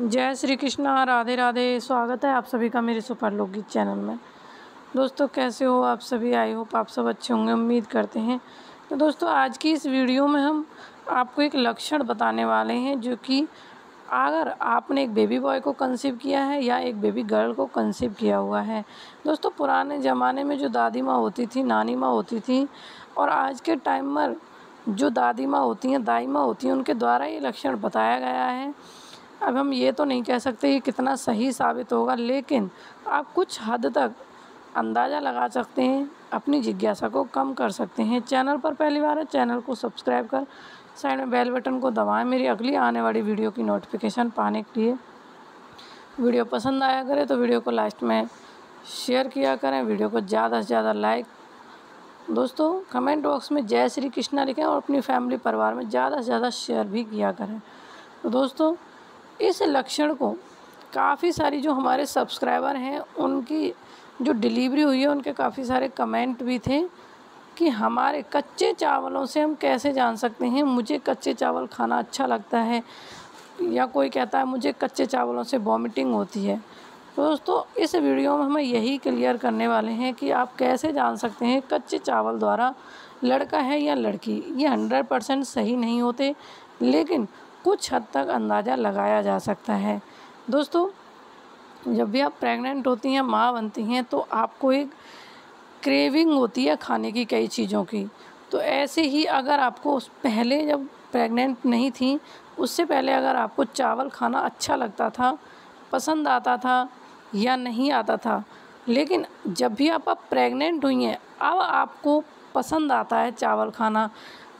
जय श्री कृष्णा, राधे राधे, स्वागत है आप सभी का मेरे सुपर लोकगीत चैनल में। दोस्तों, कैसे हो आप सभी? आई होप आप सब अच्छे होंगे, उम्मीद करते हैं। तो दोस्तों, आज की इस वीडियो में हम आपको एक लक्षण बताने वाले हैं, जो कि अगर आपने एक बेबी बॉय को कंसीव किया है या एक बेबी गर्ल को कंसीव किया हुआ है। दोस्तों, पुराने ज़माने में जो दादी माँ होती थी, नानी माँ होती थी, और आज के टाइम पर जो दादी माँ होती हैं, दाई माँ होती हैं, उनके द्वारा ये लक्षण बताया गया है। अब हम ये तो नहीं कह सकते कि कितना सही साबित होगा, लेकिन आप कुछ हद तक अंदाज़ा लगा सकते हैं, अपनी जिज्ञासा को कम कर सकते हैं। चैनल पर पहली बार है, चैनल को सब्सक्राइब कर, साइड में बेल बटन को दबाएँ। मेरी अगली आने वाली वीडियो की नोटिफिकेशन पाने के लिए वीडियो पसंद आया करे तो वीडियो को लास्ट में शेयर किया करें। वीडियो को ज़्यादा से ज़्यादा लाइक। दोस्तों, कमेंट बॉक्स में जय श्री कृष्णा लिखें और अपनी फैमिली, परिवार में ज़्यादा से ज़्यादा शेयर भी किया करें। तो दोस्तों इस लक्षण को काफ़ी सारी जो हमारे सब्सक्राइबर हैं, उनकी जो डिलीवरी हुई है, उनके काफ़ी सारे कमेंट भी थे कि हमारे कच्चे चावलों से हम कैसे जान सकते हैं, मुझे कच्चे चावल खाना अच्छा लगता है, या कोई कहता है मुझे कच्चे चावलों से वॉमिटिंग होती है। तो दोस्तों, इस वीडियो में हमें यही क्लियर करने वाले हैं कि आप कैसे जान सकते हैं कच्चे चावल द्वारा लड़का है या लड़की। ये हंड्रेड परसेंट सही नहीं होते, लेकिन कुछ हद तक अंदाज़ा लगाया जा सकता है। दोस्तों, जब भी आप प्रेग्नेंट होती हैं, माँ बनती हैं तो आपको एक क्रेविंग होती है खाने की कई चीज़ों की। तो ऐसे ही अगर आपको पहले जब प्रेग्नेंट नहीं थी, उससे पहले अगर आपको चावल खाना अच्छा लगता था, पसंद आता था या नहीं आता था, लेकिन जब भी आप अब प्रेग्नेंट हुई हैं, अब आपको पसंद आता है चावल खाना,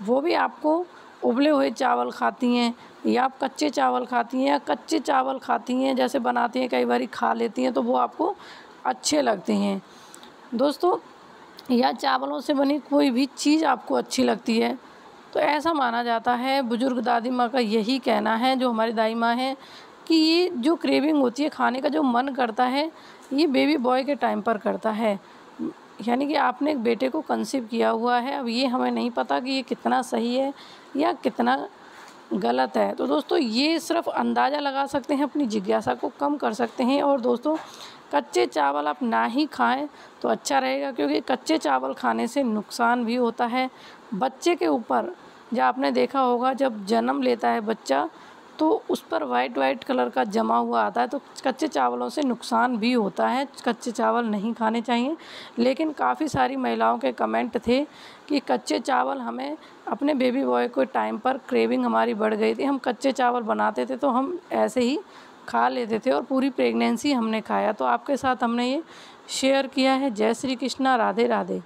वो भी आपको उबले हुए चावल खाती हैं या आप कच्चे चावल खाती हैं या कच्चे चावल खाती हैं, जैसे बनाती हैं, कई बार खा लेती हैं तो वो आपको अच्छे लगते हैं। दोस्तों, या चावलों से बनी कोई भी चीज़ आपको अच्छी लगती है तो ऐसा माना जाता है, बुज़ुर्ग दादी माँ का यही कहना है, जो हमारी दाई माँ है, कि ये जो क्रेविंग होती है, खाने का जो मन करता है, ये बेबी बॉय के टाइम पर करता है। यानी कि आपने एक बेटे को कंसीव किया हुआ है, अब ये हमें नहीं पता कि ये कितना सही है या कितना गलत है। तो दोस्तों, ये सिर्फ़ अंदाज़ा लगा सकते हैं, अपनी जिज्ञासा को कम कर सकते हैं और दोस्तों, कच्चे चावल आप ना ही खाएँ तो अच्छा रहेगा, क्योंकि कच्चे चावल खाने से नुकसान भी होता है। बच्चे के ऊपर, जब आपने देखा होगा, जब जन्म लेता है बच्चा तो उस पर वाइट वाइट कलर का जमा हुआ आता है तो कच्चे चावलों से नुकसान भी होता है। कच्चे चावल नहीं खाने चाहिए। लेकिन काफ़ी सारी महिलाओं के कमेंट थे कि कच्चे चावल हमें अपने बेबी बॉय को टाइम पर क्रेविंग हमारी बढ़ गई थी। हम कच्चे चावल बनाते थे तो हम ऐसे ही खा लेते थे और पूरी प्रेगनेंसी हमने खाया। तो आपके साथ हमने ये शेयर किया है। जय श्री कृष्णा, राधे राधे।